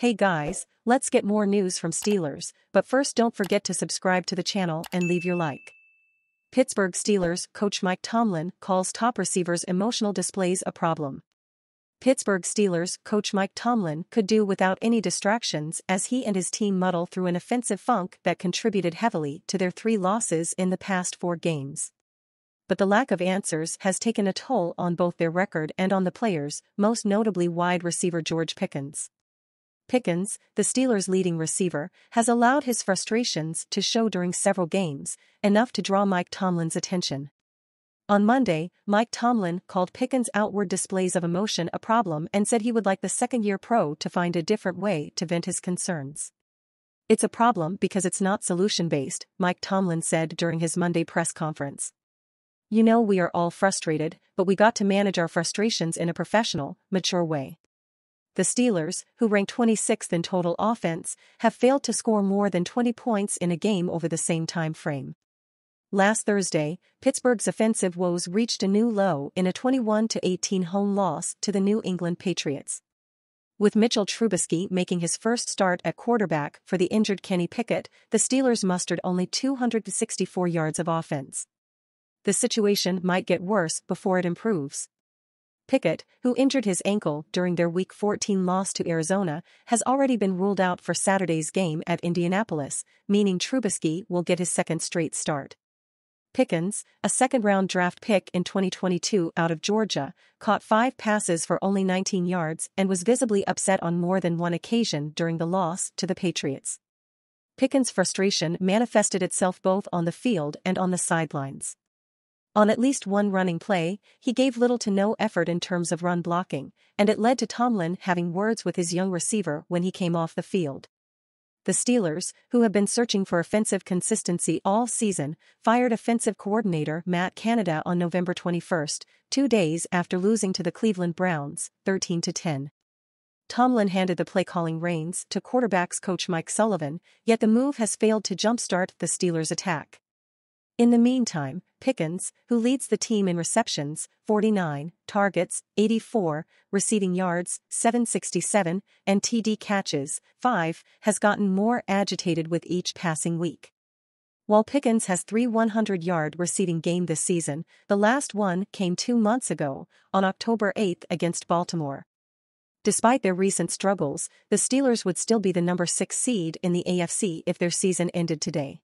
Hey guys, let's get more news from Steelers, but first don't forget to subscribe to the channel and leave your like. Pittsburgh Steelers coach Mike Tomlin calls top receivers' emotional displays a problem. Pittsburgh Steelers coach Mike Tomlin could do without any distractions as he and his team muddle through an offensive funk that contributed heavily to their three losses in the past four games. But the lack of answers has taken a toll on both their record and on the players, most notably wide receiver George Pickens. Pickens, the Steelers' leading receiver, has allowed his frustrations to show during several games, enough to draw Mike Tomlin's attention. On Monday, Mike Tomlin called Pickens' outward displays of emotion a problem and said he would like the second year pro to find a different way to vent his concerns. It's a problem because it's not solution based, Mike Tomlin said during his Monday press conference. You know, we are all frustrated, but we got to manage our frustrations in a professional, mature way the Steelers, who rank 26th in total offense, have failed to score more than 20 points in a game over the same time frame. Last Thursday, Pittsburgh's offensive woes reached a new low in a 21-18 home loss to the New England Patriots. With Mitchell Trubisky making his first start at quarterback for the injured Kenny Pickett, the Steelers mustered only 264 yards of offense. The situation might get worse before it improves. Pickett, who injured his ankle during their Week 14 loss to Arizona, has already been ruled out for Saturday's game at Indianapolis, meaning Trubisky will get his second straight start. Pickens, a second-round draft pick in 2022 out of Georgia, caught five passes for only 19 yards and was visibly upset on more than one occasion during the loss to the Patriots. Pickens' frustration manifested itself both on the field and on the sidelines. On at least one running play, he gave little to no effort in terms of run blocking, and it led to Tomlin having words with his young receiver when he came off the field. The Steelers, who have been searching for offensive consistency all season, fired offensive coordinator Matt Canada on November 21, two days after losing to the Cleveland Browns, 13-10. Tomlin handed the play-calling reins to quarterbacks coach Mike Sullivan, yet the move has failed to jumpstart the Steelers' attack. In the meantime, Pickens, who leads the team in receptions, 49, targets, 84, receiving yards, 767, and TD catches, 5, has gotten more agitated with each passing week. While Pickens has three 100-yard receiving game this season, the last one came two months ago, on October 8 against Baltimore. Despite their recent struggles, the Steelers would still be the number 6 seed in the AFC if their season ended today.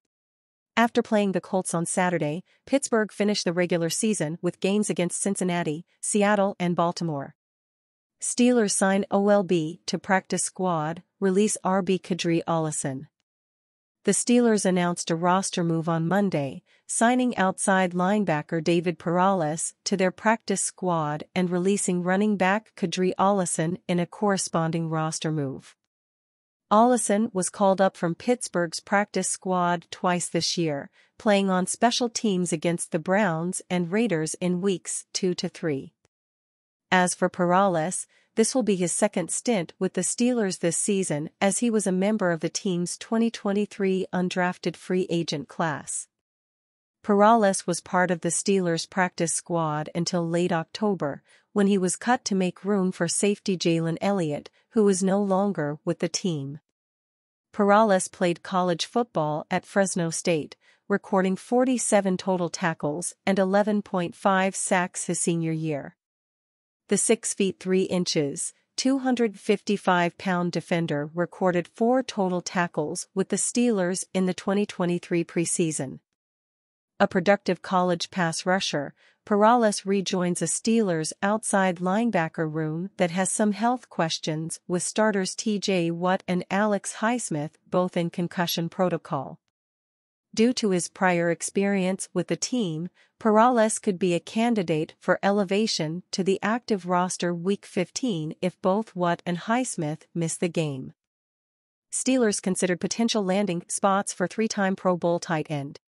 After playing the Colts on Saturday, Pittsburgh finished the regular season with games against Cincinnati, Seattle and Baltimore. Steelers sign OLB to practice squad, release RB Qadree Ollison. The Steelers announced a roster move on Monday, signing outside linebacker David Perales to their practice squad and releasing running back Qadree Ollison in a corresponding roster move. Ollison was called up from Pittsburgh's practice squad twice this year, playing on special teams against the Browns and Raiders in weeks 2 to 3. As for Perales, this will be his second stint with the Steelers this season as he was a member of the team's 2023 undrafted free agent class. Perales was part of the Steelers' practice squad until late October, when he was cut to make room for safety Jalen Elliott, who was no longer with the team. Perales played college football at Fresno State, recording 47 total tackles and 11.5 sacks his senior year. The 6 feet 3 inches, 255-pound defender recorded four total tackles with the Steelers in the 2023 preseason a productive college pass rusher, Perales rejoins a Steelers outside linebacker room that has some health questions with starters TJ Watt and Alex Highsmith both in concussion protocol. Due to his prior experience with the team, Perales could be a candidate for elevation to the active roster Week 15 if both Watt and Highsmith miss the game. Steelers considered potential landing spots for three-time Pro Bowl tight end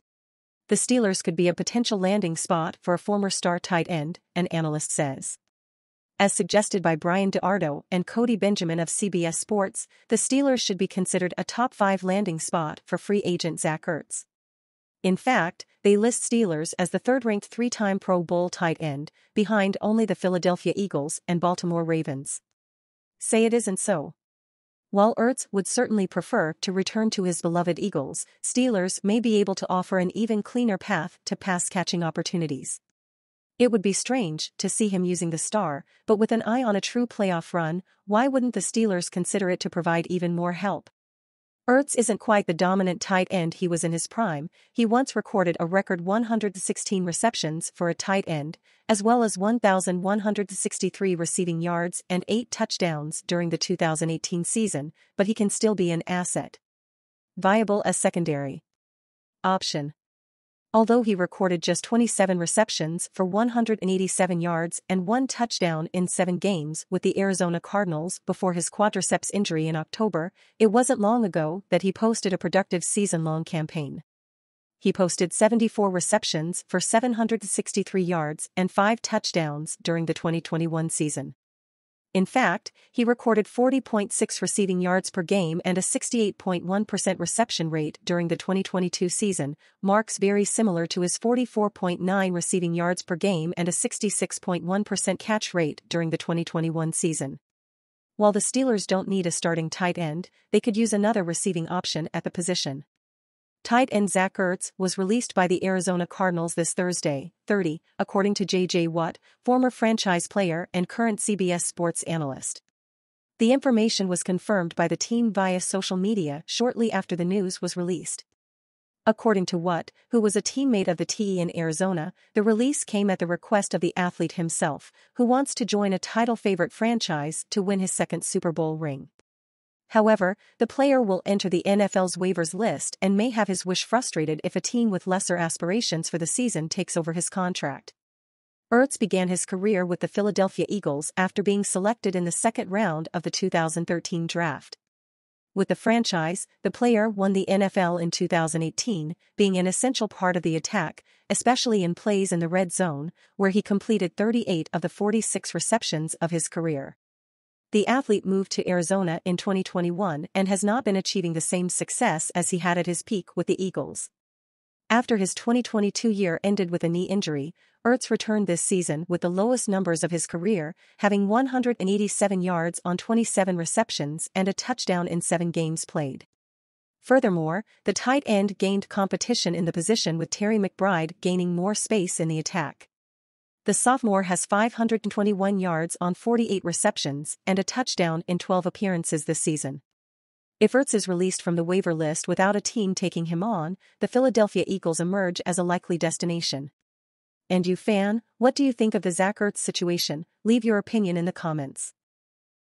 the Steelers could be a potential landing spot for a former star tight end, an analyst says. As suggested by Bryan DeArdo and Cody Benjamin of CBS Sports, the Steelers should be considered a top five landing spot for free agent Zach Ertz. In fact, they list Steelers as the third-ranked three-time Pro Bowl tight end, behind only the Philadelphia Eagles and Baltimore Ravens. Say it isn't so. While Ertz would certainly prefer to return to his beloved Eagles, Steelers may be able to offer an even cleaner path to pass-catching opportunities. It would be strange to see him using the star, but with an eye on a true playoff run, why wouldn't the Steelers consider it to provide even more help? Ertz isn't quite the dominant tight end he was in his prime, he once recorded a record 116 receptions for a tight end, as well as 1,163 receiving yards and 8 touchdowns during the 2018 season, but he can still be an asset. Viable as secondary option. Although he recorded just 27 receptions for 187 yards and one touchdown in seven games with the Arizona Cardinals before his quadriceps injury in October, it wasn't long ago that he posted a productive season-long campaign. He posted 74 receptions for 763 yards and five touchdowns during the 2021 season. In fact, he recorded 40.6 receiving yards per game and a 68.1% reception rate during the 2022 season, marks very similar to his 44.9 receiving yards per game and a 66.1% catch rate during the 2021 season. While the Steelers don't need a starting tight end, they could use another receiving option at the position. Tight end Zach Ertz was released by the Arizona Cardinals this Thursday, 30, according to J.J. Watt, former franchise player and current CBS Sports analyst. The information was confirmed by the team via social media shortly after the news was released. According to Watt, who was a teammate of the TE in Arizona, the release came at the request of the athlete himself, who wants to join a title favorite franchise to win his second Super Bowl ring. However, the player will enter the NFL's waivers list and may have his wish frustrated if a team with lesser aspirations for the season takes over his contract. Ertz began his career with the Philadelphia Eagles after being selected in the second round of the 2013 draft. With the franchise, the player won the NFL in 2018, being an essential part of the attack, especially in plays in the red zone, where he completed 38 of the 46 receptions of his career. The athlete moved to Arizona in 2021 and has not been achieving the same success as he had at his peak with the Eagles. After his 2022 year ended with a knee injury, Ertz returned this season with the lowest numbers of his career, having 187 yards on 27 receptions and a touchdown in seven games played. Furthermore, the tight end gained competition in the position with Trey McBride gaining more space in the attack. The sophomore has 521 yards on 48 receptions and a touchdown in 12 appearances this season. If Ertz is released from the waiver list without a team taking him on, the Philadelphia Eagles emerge as a likely destination. And you fan, what do you think of the Zach Ertz situation? Leave your opinion in the comments.